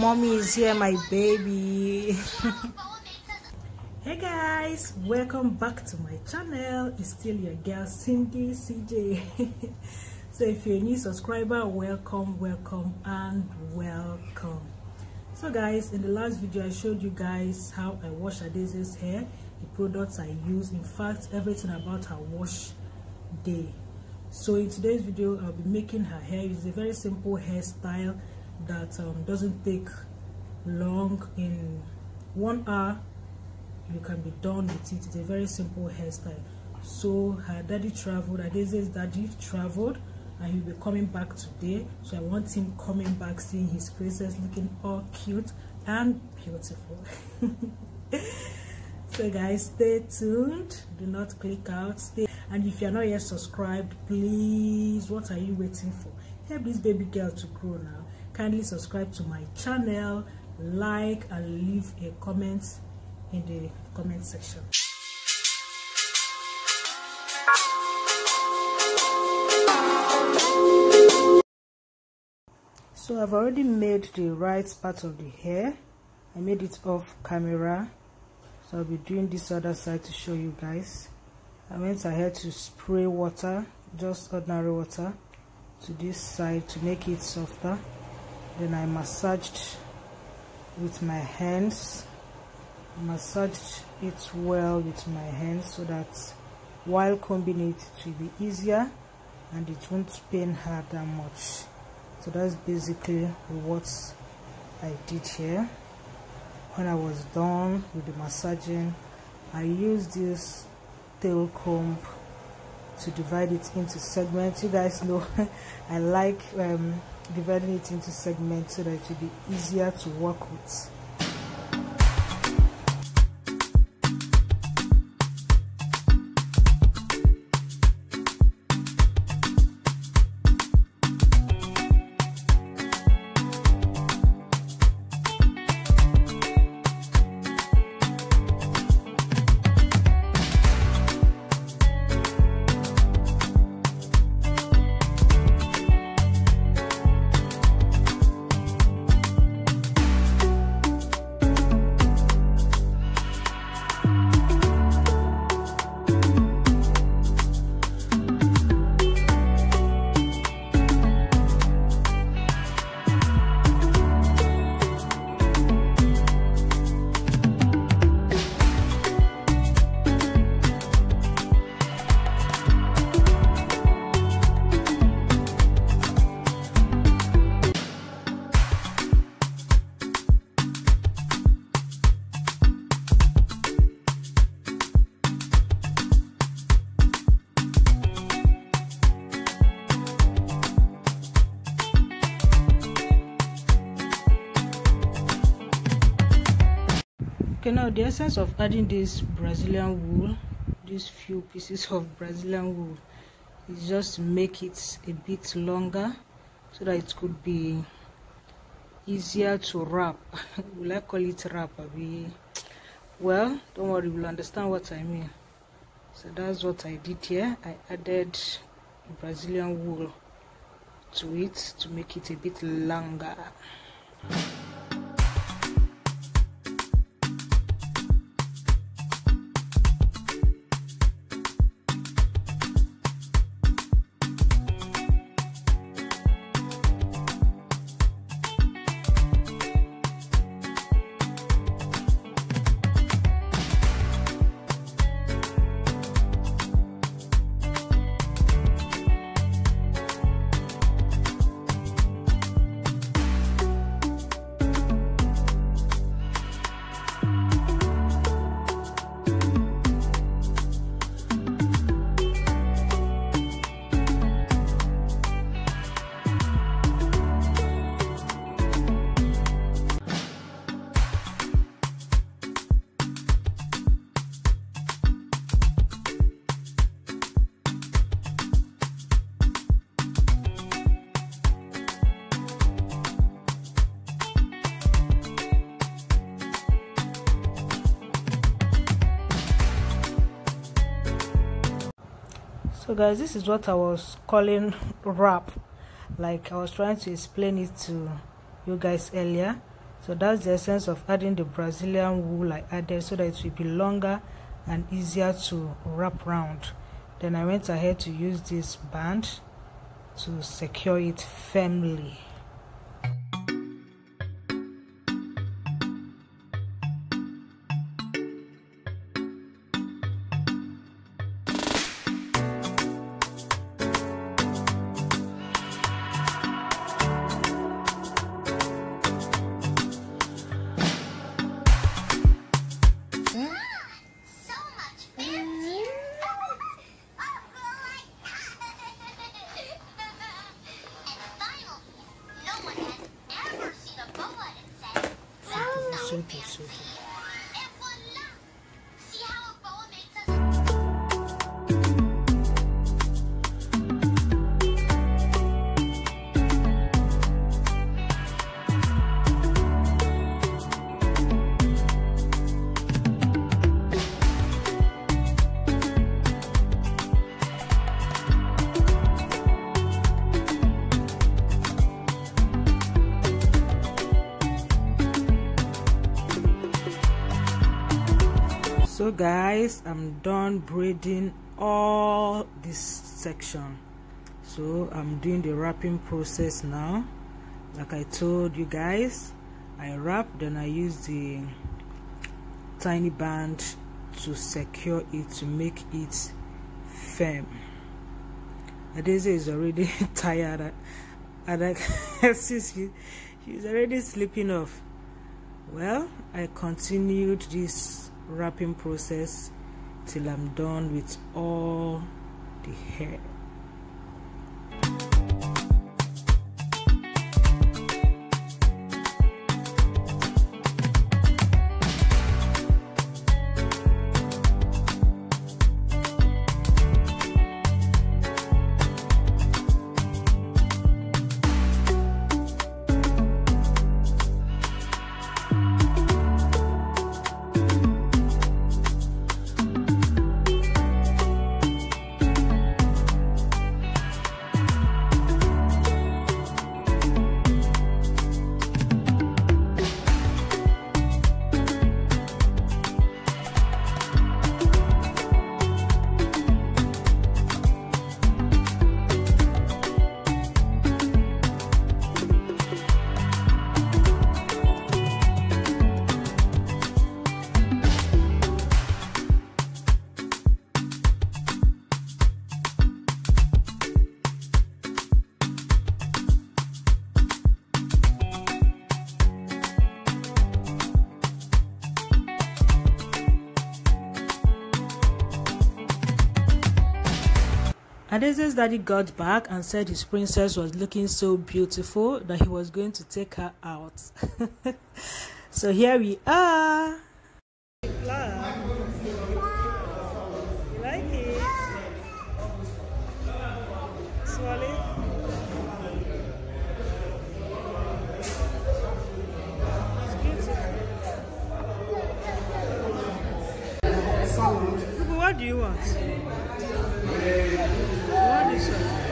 mommy is here my baby. Hey guys welcome back to my channel. It's still your girl Cyndy Cjay so if you're a new subscriber welcome welcome and welcome. So guys in the last video i showed you guys how i wash Adaeze's hair the products i use. In fact everything about her wash day. So in today's video i'll be making her hair. It's a very simple hairstyle that um, doesn't take long. In one hour you can be done with it. It's a very simple hairstyle. So her daddy traveled Adaeze's daddy traveled and he'll be coming back today. So i want him coming back seeing his princess looking all cute and beautiful. So guys stay tuned. Do not click out. Stay. And if you're not yet subscribed please what are you waiting for? Help this baby girl to grow now kindly subscribe to my channel like and leave a comment in the comment section. So i've already made the right part of the hair. I made it off camera. So i'll be doing this other side to show you guys. I went ahead to spray water just ordinary water to this side to make it softer then i massaged with my hands massaged it well with my hands so that while combing it it will be easier and it won't pain her that much. So that's basically what I did here. When I was done with the massaging I used this tail comb to divide it into segments. You guys know I like um, dividing it into segments so that it will be easier to work with okay now the essence of adding this brazilian wool these few pieces of brazilian wool is just make it a bit longer so that it could be easier to wrap. Will i call it wrap Abi? well don't worry you'll understand what i mean. So that's what i did here. I added brazilian wool to it to make it a bit longer so guys this is what i was calling wrap like i was trying to explain it to you guys earlier. So that's the essence of adding the brazilian wool i added so that it will be longer and easier to wrap around. Then i went ahead to use this band to secure it firmly super, super. So guys i'm done braiding all this section. So i'm doing the wrapping process now. Like i told you guys i wrap then i use the tiny band to secure it to make it firm. Adaeze is already tired. And I see she, she's already sleeping off. Well I continued this wrapping process till I'm done with all the hair Adaeze's daddy got back and said his princess was looking so beautiful that he was going to take her out. so here we are. You like it? It's beautiful. What do you want? Congratulations.